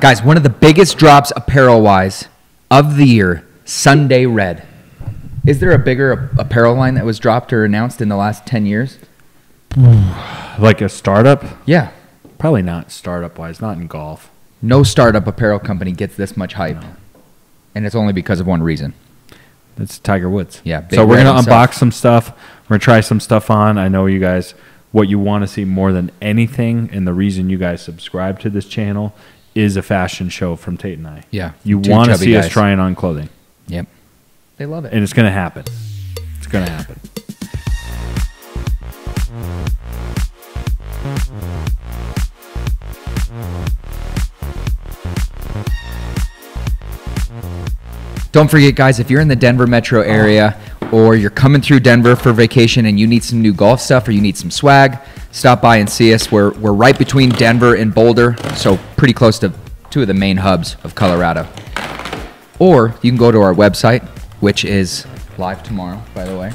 Guys, one of the biggest drops apparel wise of the year, Sun Day Red. Is there a bigger apparel line that was dropped or announced in the last 10 years? Like a startup? Yeah. Probably not startup wise, not in golf. No startup apparel company gets this much hype. And it's only because of one reason. That's Tiger Woods. Yeah, So we're gonna unbox some stuff. We're gonna try some stuff on. I know you guys what you want to see more than anything, and the reason you guys subscribe to this channel is a fashion show from Taye and I. Yeah, You two want to chubby see us guys. trying on clothing, Yep. They love it. and it's gonna happen. It's gonna happen. Don't forget, guys, if you're in the Denver metro area or you're coming through Denver for vacation and you need some new golf stuff or you need some swag, stop by and see us. We're, we're right between Denver and Boulder, so pretty close to two of the main hubs of Colorado. Or you can go to our website, which is live tomorrow, by the way.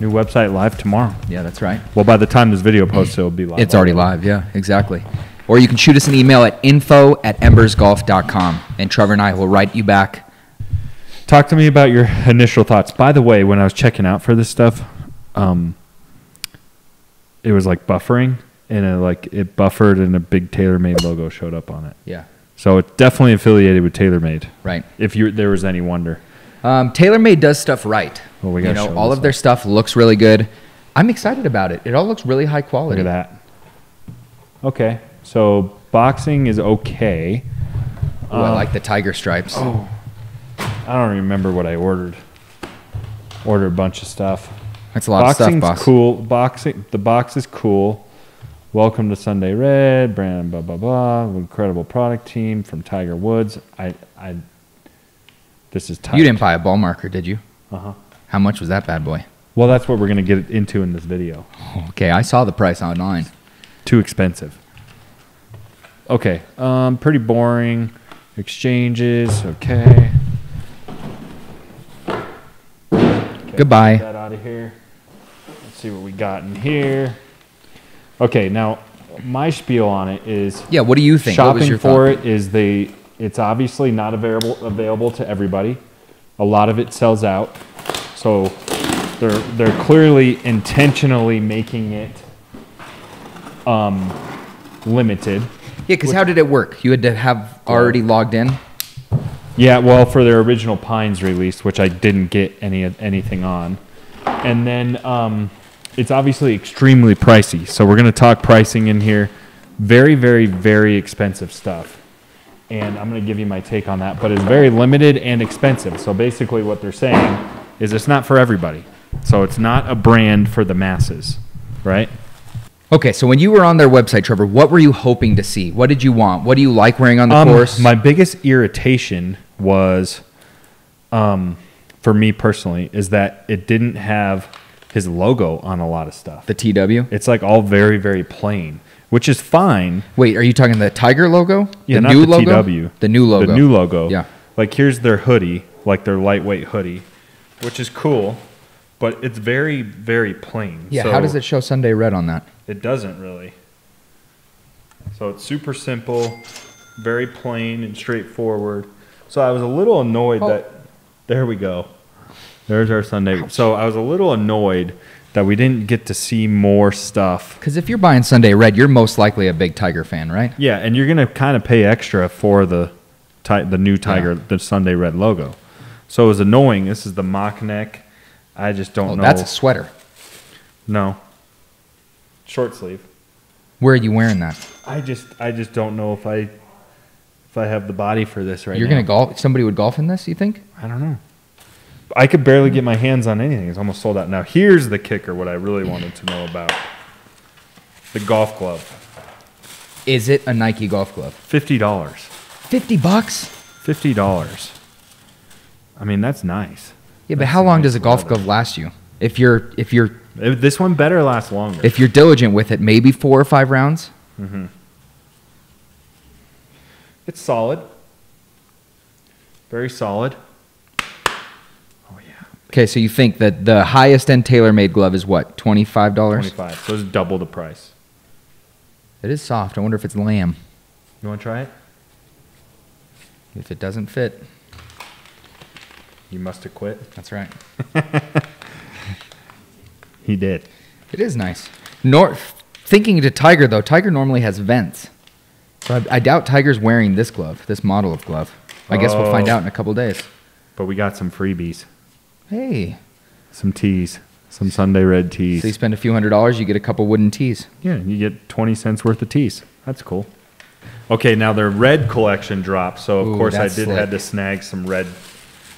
New website live tomorrow. Yeah, that's right. Well, by the time this video posts, it'll be live. It's already live, yeah, exactly. Or you can shoot us an email at info at embersgolf.com, and Trevor and I will write you back. Talk to me about your initial thoughts. By the way, when I was checking out for this stuff, um, it was like buffering, and it like it buffered, and a big TaylorMade logo showed up on it. Yeah, So it's definitely affiliated with TaylorMade. right. If you there was any wonder, Um, TaylorMade does stuff right. Well, we you gotta know, all of their stuff looks really good. I'm excited about it. It all looks really high quality. look at that. Okay, so boxing is okay. Ooh, I Um, like the tiger stripes. Oh, I don't remember what I ordered. Ordered a bunch of stuff. That's a lot of stuff, Boxing's boss. cool. Boxing, the box is cool. Welcome to Sun Day Red, brand blah blah blah. Incredible product team from Tiger Woods. I, I. This is tight. You didn't buy a ball marker, did you? Uh huh. How much was that bad boy? Well, that's what we're gonna get into in this video. Okay, I saw the price online. Too expensive. Okay. Um, pretty boring. Exchanges. Okay. Goodbye. Get that out of here. See what we got in here. Okay, now my spiel on it is Yeah, what do you think? what was shopping for thought? it is they it's obviously not available available to everybody. A lot of it sells out. So they're they're clearly intentionally making it um limited. Yeah, because how did it work? You had to have already logged in. Yeah, well, for their original Pines release, which I didn't get any of anything on, and then um, it's obviously extremely pricey. So we're gonna talk pricing in here. Very, very, very expensive stuff, and I'm gonna give you my take on that. But it's very limited and expensive. So basically, what they're saying is it's not for everybody. So it's not a brand for the masses, right? Okay, so when you were on their website, Trevor, what were you hoping to see? What did you want? What do you like wearing on the Um, course? My biggest irritation was, um, for me personally, is that it didn't have his logo on a lot of stuff. the TW. It's like all very, very plain, which is fine. Wait, are you talking the Tiger logo? Yeah, the not new the logo. TW. The new logo. The new logo. Yeah. Like here's their hoodie, like their lightweight hoodie, which is cool, but it's very, very plain. Yeah. So how does it show Sun Day Red on that? It doesn't really. So it's super simple, very plain and straightforward. So I was a little annoyed Oh. that there we go. There's our Sunday. So I was a little annoyed that we didn't get to see more stuff. Because if you're buying Sun Day Red, you're most likely a big Tiger fan, right? Yeah, and you're gonna kind of pay extra for the ti- the new Tiger, the Sun Day Red logo. So it was annoying. This is the mock neck. I just don't Oh, know. that's a sweater. no. Short sleeve. Where are you wearing that? I just I just don't know if I if I have the body for this right now. you're now. gonna golf. Somebody would golf in this. You think? I don't know. I could barely get my hands on anything. It's almost sold out. Now here's the kicker. What I really wanted to know about the golf glove. Is it a Nike golf glove? Fifty dollars. Fifty bucks. Fifty dollars. I mean that's nice. Yeah, but That's how long nice does a golf leather. glove last you? If you're if you're If- This one better last longer. if you're diligent with it, maybe four or five rounds. Mhm. it's solid. Very solid. Okay, so you think that the highest end TaylorMade glove is what? Twenty five dollars. Twenty-five. So it's double the price. It is soft. I wonder if it's lamb. You want to try it? If it doesn't fit, You must have quit. that's right. He did. It is nice. Nor thinking to Tiger though, Tiger normally has vents, so I, I doubt Tiger's wearing this glove, this model of glove. I guess we'll find Oh. out in a couple days. But we got some freebies, Hey, some tees, some Sun Day Red tees. so you spend a few hundred dollars, you get a couple wooden tees. Yeah, you get 20 cents worth of tees. That's cool. Okay, now their red collection dropped. So, of Ooh, course, I that's did slick. had to snag some red.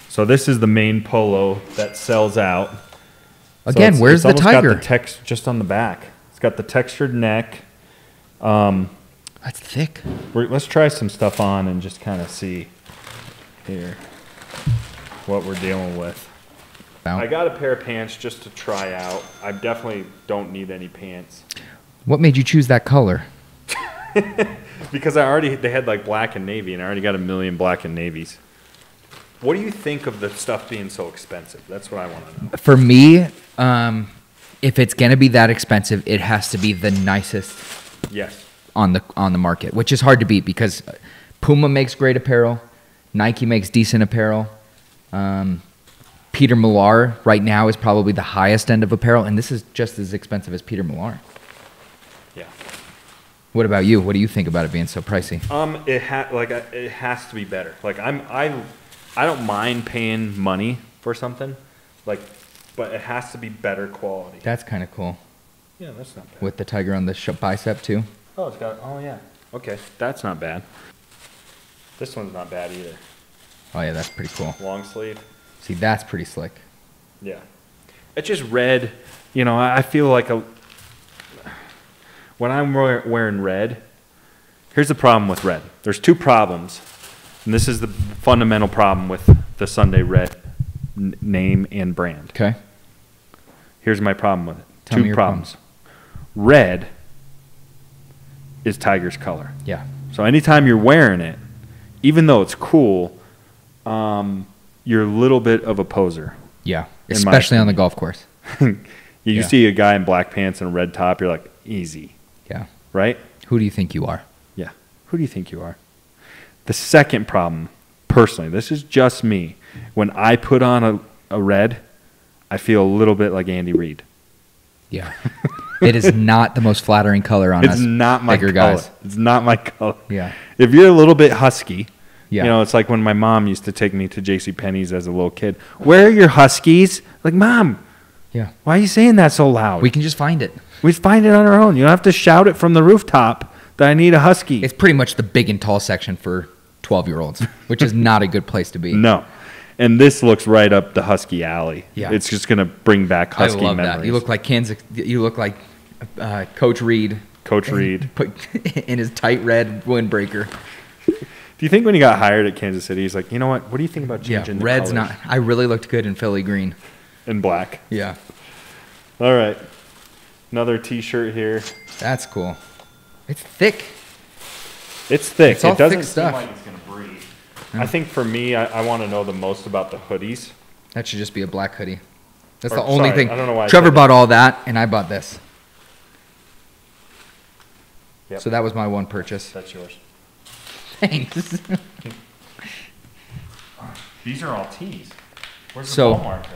So, this is the main polo that sells out. So Again, it's- where's it's the almost tiger? Got the text just on the back. It's got the textured neck. Um, That's thick. we're, let's try some stuff on and just kind of see here what we're dealing with. Wow. I got a pair of pants just to try out. I definitely don't need any pants. What made you choose that color? Because I already they had like black and navy, and I already got a million black and navies. What do you think of the stuff being so expensive? That's what I want to know. For me, um, if it's gonna be that expensive, it has to be the nicest Yes. on the on the market, which is hard to beat because Puma makes great apparel, Nike makes decent apparel. Um, Peter Millar right now is probably the highest end of apparel, and this is just as expensive as Peter Millar. Yeah. What about you? What do you think about it being so pricey? Um, it ha- like it has to be better. Like I'm I, I don't mind paying money for something, like, but it has to be better quality. That's kind of cool Yeah, that's not bad. with the tiger on the sh- bicep too. Oh, it's got. Oh yeah. Okay, that's not bad. This one's not bad either. Oh yeah, that's pretty cool. Long sleeve. See, that's pretty slick. Yeah. It's just red. You know, I feel like a. When I'm wearing red, here's the problem with red. There's two problems. And this is the fundamental problem with the Sun Day Red name and brand. Okay. Here's my problem with it. Tell two problems. Red is Tiger's color. Yeah. So anytime you're wearing it, even though it's cool, um, you're a little bit of a poser. Yeah. Especially on the golf course. you Yeah. see a guy in black pants and a red top, you're like, easy, Yeah. right? Who do you think you are? Yeah. Who do you think you are? The second problem, personally, this is just me. When I put on a, a red, I feel a little bit like Andy Reid. Yeah. it is not the most flattering color on It's us. not my color. guys. It's not my color. Yeah. If you're a little bit husky, Yeah. you know, it's like when my mom used to take me to J.C. Penney's as a little kid. Where are your huskies? Like, mom, Yeah. why are you saying that so loud? We can just find it. we find it on our own. You don't have to shout it from the rooftop that I need a husky. It's pretty much the big and tall section for 12 year olds, which is not a good place to be. no. And this looks right up the husky alley. Yeah. It's just going to bring back Husky I love memories. that. You look like Kansas. You look like uh, Coach Reid Coach Reid. put in his tight red windbreaker. Do you think when he got hired at Kansas City, he's like, you know what? What do you think about Yeah, changing the red's colors not. I really looked good in Philly green. in black? Yeah, All right. Another T-shirt here. that's cool. It's thick. It's thick. It's all it doesn't thick seem like it's going to breathe. I think for me, I, I want to know the most about the hoodies. That should just be a black hoodie. That's Or, the only sorry, thing. I don't know why Trevor bought all that, and I bought this. Yep. So that was my one purchase. That's yours. Thanks. These are all tees. Where's So- the ball marker?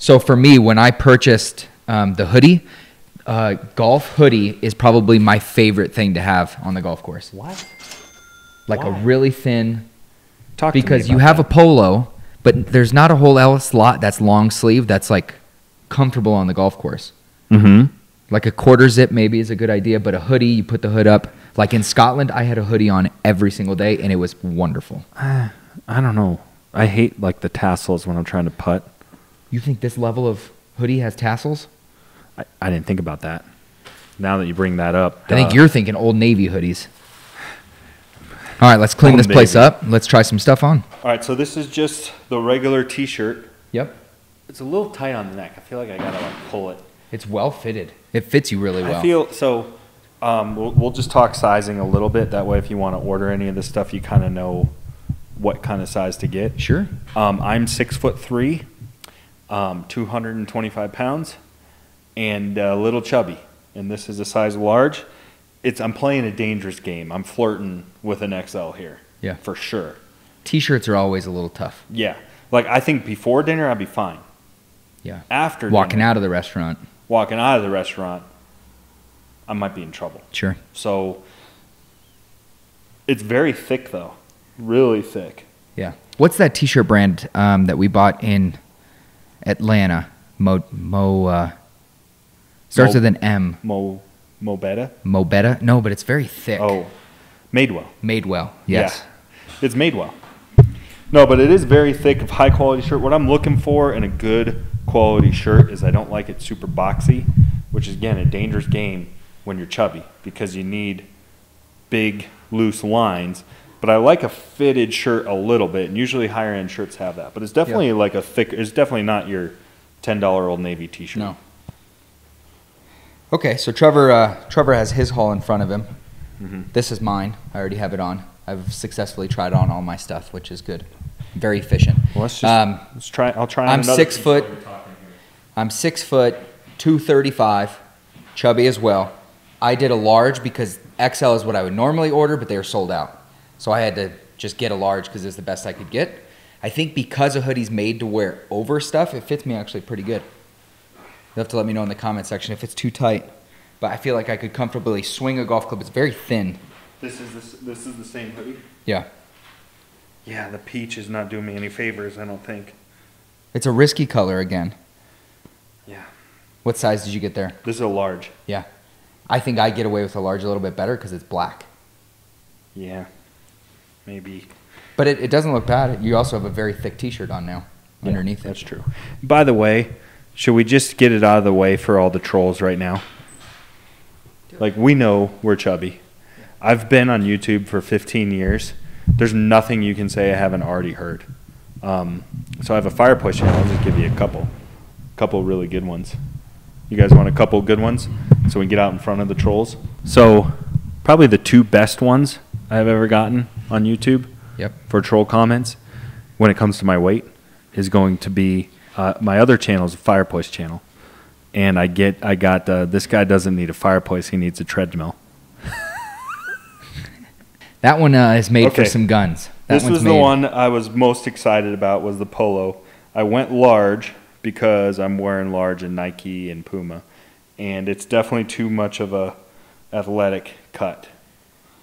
So for me, when I purchased um, the hoodie, uh, golf hoodie is probably my favorite thing to have on the golf course. What? Like Why? a really thin, Talk to me because you about have that. a polo, but there's not a whole else lot that's long sleeve that's like comfortable on the golf course. Mm-hmm. Like a quarter zip maybe is a good idea, but a hoodie, you put the hood up. Like in Scotland, I had a hoodie on every single day, and it was wonderful. I don't know. I hate like the tassels when I'm trying to putt. You think this level of hoodie has tassels? I, I didn't think about that. Now that you bring that up, I think you're thinking Old Navy hoodies. All right, let's clean Old this place up. Let's try some stuff on. All right, so this is just the regular T-shirt. Yep. It's a little tight on the neck. I feel like I gotta like pull it. It's well fitted. It fits you really well. I feel so. Um, we'll, we'll just talk sizing a little bit. That way, if you want to order any of this stuff, you kind of know what kind of size to get. sure. Um, I'm six foot three, um, 225 pounds, and a little chubby. And this is a size large. It's I'm playing a dangerous game. I'm flirting with an XL here. Yeah. for sure. T-shirts are always a little tough. Yeah, like I think before dinner I'd be fine. Yeah. After Walking dinner, out of the restaurant. walking out of the restaurant, I might be in trouble. Sure. So it's very thick though, really thick. Yeah. What's that T-shirt brand um, that we bought in Atlanta? Mo Mo uh, starts Mo- with an M. Mo Mobetta. Mobetta? No, but it's very thick. Oh, Madewell. Madewell. Yes. Yeah, it's made well. No, but it is very thick of high quality shirt. What I'm looking for in a good quality shirt is I don't like it super boxy, which is again a dangerous game when you're chubby because you need big loose lines. But I like a fitted shirt a little bit, and usually higher end shirts have that. But it's definitely like a thick. It's definitely not your ten dollar old navy t-shirt. No. Okay, so Trevor uh, Trevor has his haul in front of him. Mm-hmm. This is mine. I already have it on. I've successfully tried on all my stuff, which is good. Very efficient. Well, let's just Um, let's try. I'll try. on I'm six foot. while you're talking here. I'm six foot, two thirty five, chubby as well. I did a large because XL is what I would normally order, but they were sold out. So I had to just get a large because it's the best I could get. I think because a hoodie's made to wear over stuff, it fits me actually pretty good. You'll have to let me know in the comment section if it's too tight. But I feel like I could comfortably swing a golf club. It's very thin. This is this, this is the same hoodie. Yeah. Yeah, the peach is not doing me any favors. I don't think. It's a risky color again. Yeah. What size did you get there? This is a large. Yeah. I think I get away with a large a little bit better because it's black. Yeah. Maybe. But it, it doesn't look bad. You also have a very thick T-shirt on now underneath That's it. true. By the way, should we just get it out of the way for all the trolls right now? Like we know we're chubby. I've been on YouTube for 15 years. There's nothing you can say I haven't already heard. Um, so I have a fireplace channel. I'll just give you a couple, couple really good ones. You guys want a couple good ones so we can get out in front of the trolls? So probably the two best ones I've ever gotten on YouTube Yep. for troll comments when it comes to my weight is going to be uh, my other channel is a fireplace channel, and I get I got uh, this guy doesn't need a fireplace he needs a treadmill. That one uh, is made for some guns. That this was the one I was most excited about was the polo. I went large because I'm wearing large in Nike and Puma, and it's definitely too much of a athletic cut.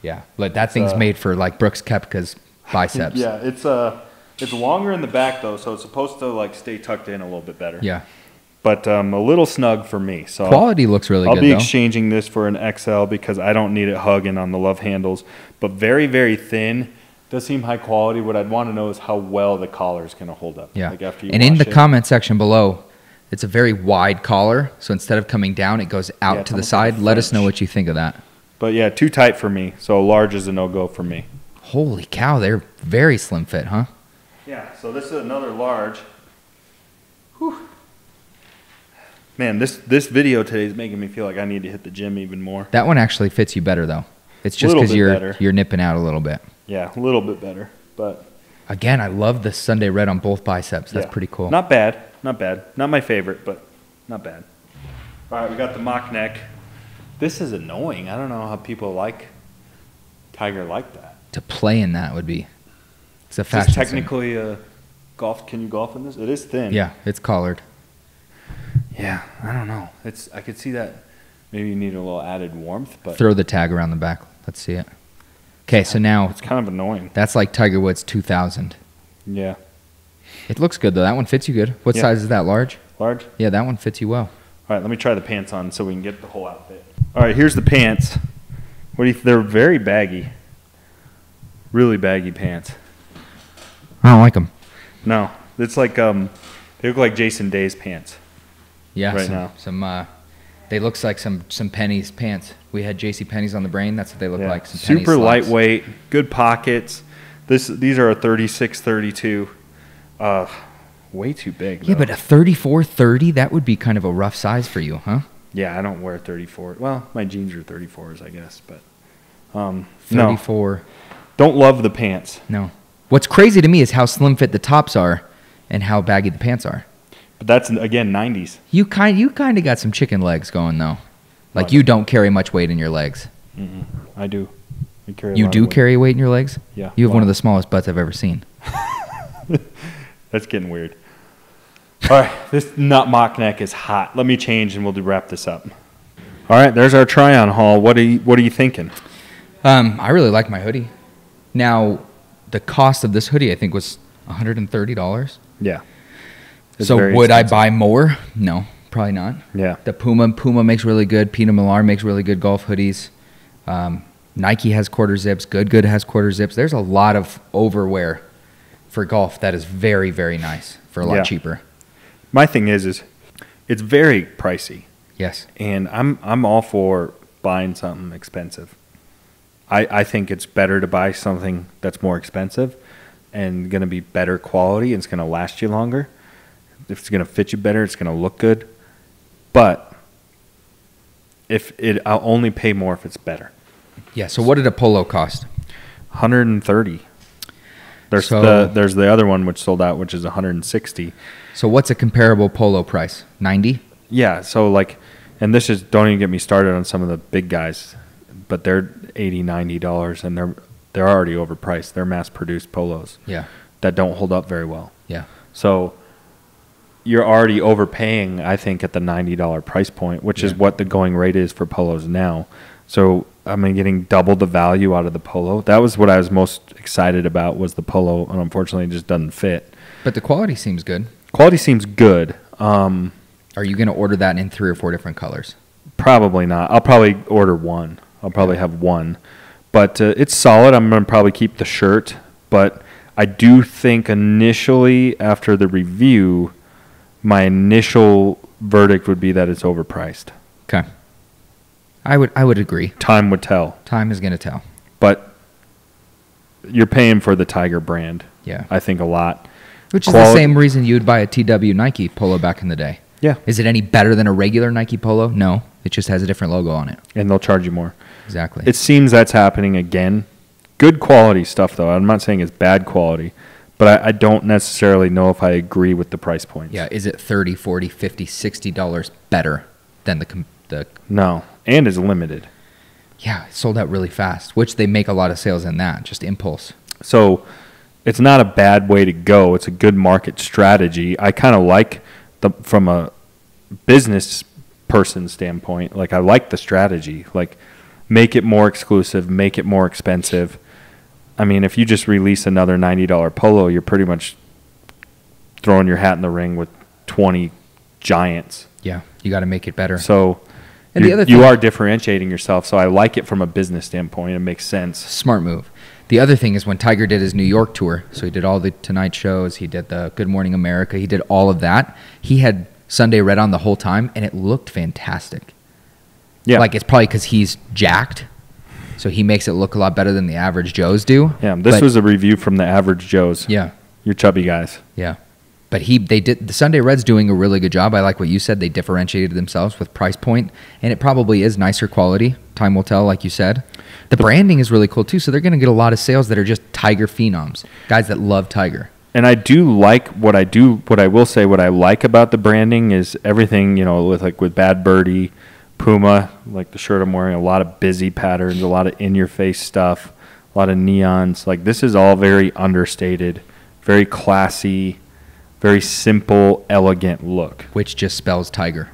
Yeah, but that thing's uh, made for like Brooks Koepka's biceps. Yeah, it's uh it's longer in the back though, so it's supposed to like stay tucked in a little bit better. Yeah. but um, a little snug for me. So Quality looks really good. I'll be though. exchanging this for an XL because I don't need it hugging on the love handles, but very very thin. Does seem high quality. What I'd want to know is how well the collar is going to hold up. yeah. Like after you and in the it. comment section below, it's a very wide collar. So instead of coming down, it goes out Yeah, to the almost like a side. Let us know what you think of that. But yeah, too tight for me. So large is a no go for me. Holy cow, they're very slim fit, huh? Yeah. So this is another large. Whew. Man, this this video today is making me feel like I need to hit the gym even more. That one actually fits you better though. It's just because you're better. you're nipping out a little bit. Yeah, a little bit better, but Again, I love the Sun Day Red on both biceps. That's Yeah. pretty cool. Not bad. Not bad. Not my favorite, but not bad. All right, we got the mock neck. This is annoying. I don't know how people like Tiger like that. to play in that would be. It's a fashion. this technically a golf? Can you golf in this? It is thin. Yeah, it's collared. Yeah. I don't know. It's. I could see that. Maybe you need a little added warmth, but Throw the tag around the back. Let's see it. Okay, so now it's kind of annoying. that's like Tiger Woods 2000. Yeah. It looks good though. That one fits you good. What Yeah. size is that? Large? Large. Yeah, that one fits you well. All right. Let me try the pants on so we can get the whole outfit. All right. Here's the pants. What do you? They're very baggy. Really baggy pants. I don't like them. No, it's like um, they look like Jason Day's pants. Yeah, Right some, now. some uh, they looks like some some Penney's pants. We had J.C. Penney's on the brain. That's what they look Yeah. like. Some Super lightweight, good pockets. This these are a 36, 32. Uh, way too big. Yeah, but a 34, 30, that would be kind of a rough size for you, huh? yeah, I don't wear 34. Well, my jeans are 34s, I guess, but um, no, 34. don't love the pants. No. What's crazy to me is how slim fit the tops are and how baggy the pants are. But that's again 90s. You kind you kind of got some chicken legs going though. Like you don't carry much weight in your legs. I do. You, carry You do weight. carry weight in your legs? Yeah. You have one of the smallest butts I've ever seen. That's getting weird. All right, this nut mock neck is hot. Let me change and we'll do wrap this up. All right, there's our try on haul. What are you What are you thinking? Um, I really like my hoodie. Now, the cost of this hoodie I think was $130. Yeah. It's so would I buy more? No, probably not. Yeah. The Puma Puma makes really good. Peter Millar makes really good golf hoodies. Um, Nike has quarter zips. Good Good has quarter zips. There's a lot of overwear for golf that is very very nice for a lot Yeah. cheaper. My thing is, is it's very pricey, Yes. and I'm I'm all for buying something expensive. I I think it's better to buy something that's more expensive and going to be better quality and it's going to last you longer. If it's going to fit you better, it's going to look good. But if it, I'll only pay more if it's better. Yeah. So what did a polo cost? 130. There's So- the there's the other one which sold out, which is 160. So what's a comparable polo price? 90? Yeah, so like, and this is don't even get me started on some of the big guys, but they're 80 90 dollars, and they're they're already overpriced. They're mass produced polos Yeah. that don't hold up very well. Yeah. So you're already overpaying, I think, at the ninety dollar price point, which is what the going rate is for polos now. So I mean, getting double the value out of the polo. That was what I was most excited about was the polo, and unfortunately, it just doesn't fit. But the quality seems good. Quality seems good. Um, Are you going to order that in three or four different colors? probably not. I'll probably order one. I'll probably have one, but uh, it's solid. I'm gonna probably keep the shirt, but I do think initially after the review, my initial verdict would be that it's overpriced. Okay. I would I would agree. Time would tell, Time is going to tell. but you're paying for the Tiger brand. Yeah. I think a lot. Which is the same reason you'd buy a TW Nike polo back in the day. Yeah, Is it any better than a regular Nike polo? No. It just has a different logo on it. and they'll charge you more. Exactly. It seems that's happening again. Good quality stuff, though. I'm not saying it's bad quality, but I, I don't necessarily know if I agree with the price points. yeah, is it 30, 40, 50, 60 dollars better than the the No, and is limited. Yeah, it sold out really fast, which they make a lot of sales in that, just impulse. So it's not a bad way to go. It's a good market strategy. I kind of like the from a business person standpoint. Like I like the strategy. Like make it more exclusive, make it more expensive. I mean, if you just release another ninety dollar polo, you're pretty much throwing your hat in the ring with twenty giants. Yeah, you got to make it better. So And the you- other you are differentiating yourself. So I like it from a business standpoint. It makes sense. Smart move. The other thing is when Tiger did his New York tour, so he did all the Tonight shows, he did the Good Morning America, he did all of that. He had Sun Day Red on the whole time, and it looked fantastic. Yeah. Like it's probably because he's jacked, so he makes it look a lot better than the average Joes do. Yeah, this But- was a review from the average Joes. yeah, Your chubby guys. yeah. But he, they did the Sun Day Reds doing a really good job. I like what you said. They differentiated themselves with price point, and it probably is nicer quality. Time will tell, like you said. The branding is really cool too. So they're going to get a lot of sales that are just Tiger phenoms, guys that love Tiger. And I do like what I do. What I will say, what I like about the branding is everything. You know, with like with Bad Birdie, Puma, like the shirt I'm wearing, a lot of busy patterns, a lot of in-your-face stuff, a lot of neons. Like this is all very understated, very classy, very simple, elegant look. which just spells tiger.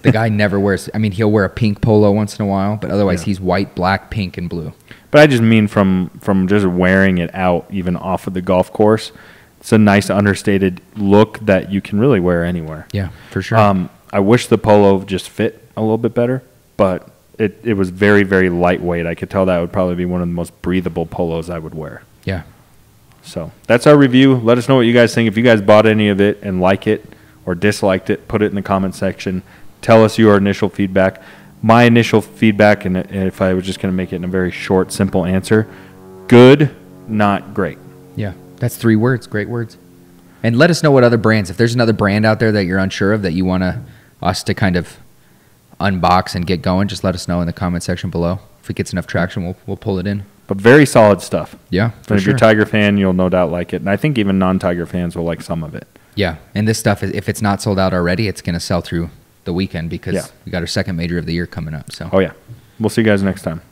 the guy never wears. I mean, he'll wear a pink polo once in a while, but otherwise Yeah. he's white, black, pink, and blue. But I just mean from from just wearing it out, even off of the golf course. It's a nice understated look that you can really wear anywhere. Yeah, for sure. Um, I wish the polo just fit a little bit better, but it, it was very, very lightweight. I could tell that would probably be one of the most breathable polos I would wear. yeah, So that's our review. Let us know what you guys think. If you guys bought any of it and like it or disliked it, put it in the comment section. Tell us your initial feedback. My initial feedback, and if I was just going to make it in a very short, simple answer good, not great. yeah. That's three words. Great words. And let us know what other brands. If there's another brand out there that you're unsure of that you want to us to kind of unbox and get going, just let us know in the comment section below. If it gets enough traction, we'll we'll pull it in. But very solid stuff. Yeah, for And if sure. you're a Tiger fan, you'll no doubt like it. And I think even non Tiger fans will like some of it. yeah, and this stuff, is if it's not sold out already, it's going to sell through the weekend because Yeah. we got our second major of the year coming up. So. Oh, yeah. We'll see you guys next time.